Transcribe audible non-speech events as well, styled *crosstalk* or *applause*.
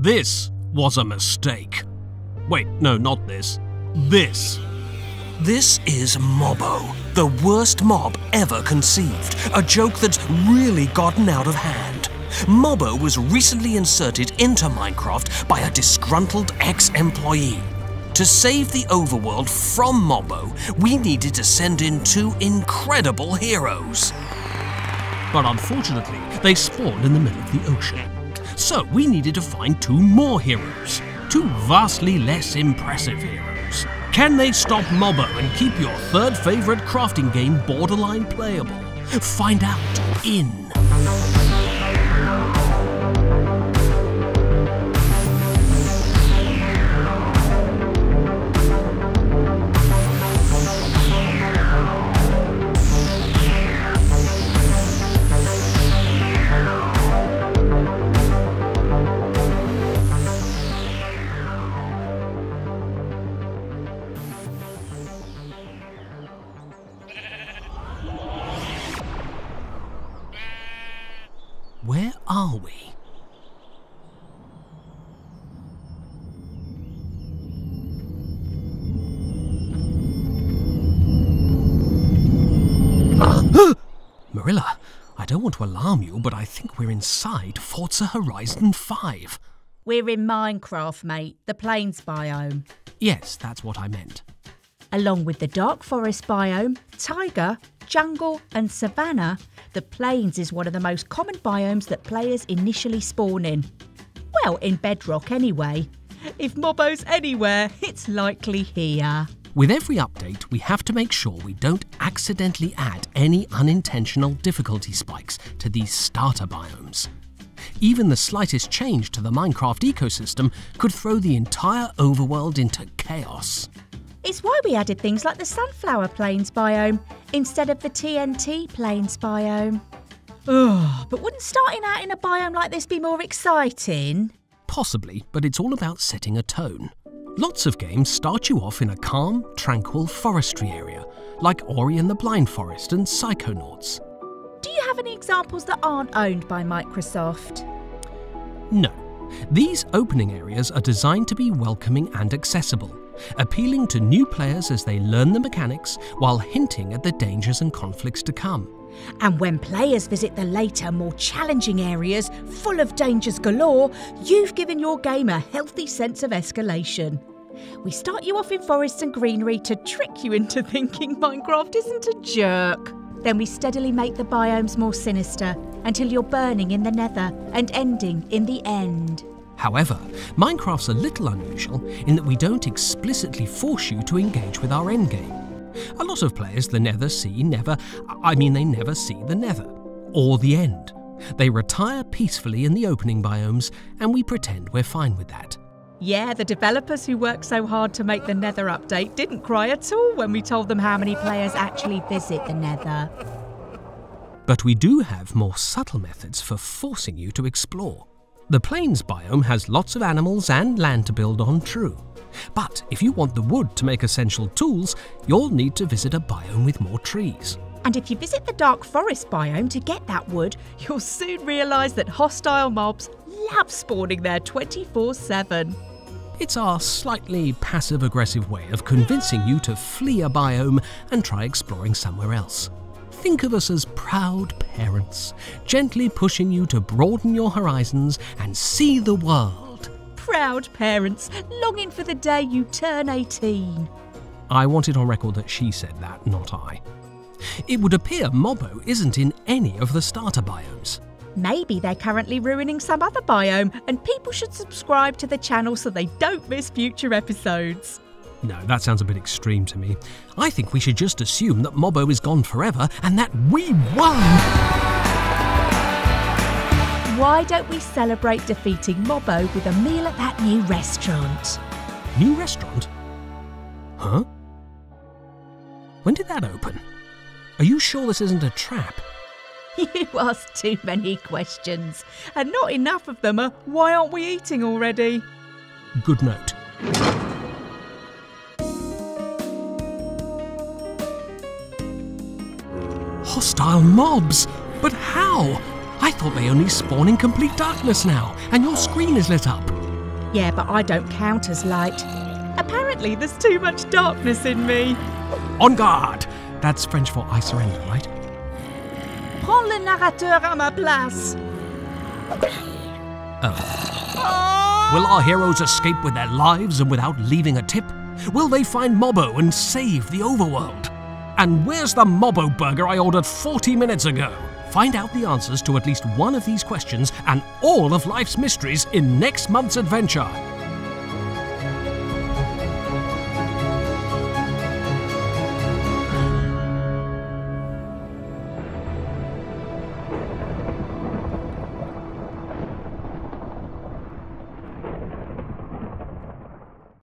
This was a mistake. Wait, no, not this. This. This is Mobbo, the worst mob ever conceived. A joke that's really gotten out of hand. Mobbo was recently inserted into Minecraft by a disgruntled ex employee. To save the overworld from Mobbo, we needed to send in two incredible heroes. But unfortunately, they spawned in the middle of the ocean. So we needed to find two more heroes. Two vastly less impressive heroes. Can they stop Mobbo and keep your third favourite crafting game borderline playable? Find out in. Are we? *gasps* Marilla, I don't want to alarm you, but I think we're inside Forza Horizon 5. We're in Minecraft, mate, the plains biome. Yes, that's what I meant. Along with the dark forest biome, taiga, jungle, and savanna, the plains is one of the most common biomes that players initially spawn in. Well, in bedrock anyway. If Mobbo's anywhere, it's likely here. With every update, we have to make sure we don't accidentally add any unintentional difficulty spikes to these starter biomes. Even the slightest change to the Minecraft ecosystem could throw the entire overworld into chaos. It's why we added things like the sunflower plains biome instead of the TNT plains biome. Ugh, but wouldn't starting out in a biome like this be more exciting? Possibly, but it's all about setting a tone. Lots of games start you off in a calm, tranquil forestry area, like Ori and the Blind Forest and Psychonauts. Do you have any examples that aren't owned by Microsoft? No. These opening areas are designed to be welcoming and accessible, appealing to new players as they learn the mechanics while hinting at the dangers and conflicts to come. And when players visit the later, more challenging areas full of dangers galore, you've given your game a healthy sense of escalation. We start you off in forests and greenery to trick you into *laughs* thinking Minecraft isn't a jerk. Then we steadily make the biomes more sinister until you're burning in the nether and ending in the end. However, Minecraft's a little unusual in that we don't explicitly force you to engage with our endgame. A lot of players the nether see never, I mean, they never see the nether, or the end. They retire peacefully in the opening biomes, and we pretend we're fine with that. Yeah, the developers who worked so hard to make the Nether update didn't cry at all when we told them how many players actually visit the Nether. But we do have more subtle methods for forcing you to explore. The plains biome has lots of animals and land to build on, true. But if you want the wood to make essential tools, you'll need to visit a biome with more trees. And if you visit the dark forest biome to get that wood, you'll soon realise that hostile mobs love spawning there 24 7. It's our slightly passive aggressive way of convincing you to flee a biome and try exploring somewhere else. Think of us as proud parents, gently pushing you to broaden your horizons and see the world. Proud parents, longing for the day you turn 18. I want it on record that she said that, not I. It would appear Mobbo isn't in any of the starter biomes. Maybe they're currently ruining some other biome, and people should subscribe to the channel so they don't miss future episodes. No, that sounds a bit extreme to me. I think we should just assume that Mobbo is gone forever and that we won! Why don't we celebrate defeating Mobbo with a meal at that new restaurant? New restaurant? Huh? When did that open? Are you sure this isn't a trap? *laughs* You ask too many questions, and not enough of them are why aren't we eating already? Good note. Hostile mobs! But how? I thought they only spawn in complete darkness now, and your screen is lit up. Yeah, but I don't count as light. Apparently, there's too much darkness in me. On guard! That's French for I surrender, right? Prends le narrateur à ma place. Oh. Will our heroes escape with their lives and without leaving a tip? Will they find Mobbo and save the overworld? And where's the Mobbo burger I ordered 40 minutes ago? Find out the answers to at least one of these questions and all of life's mysteries in next month's adventure.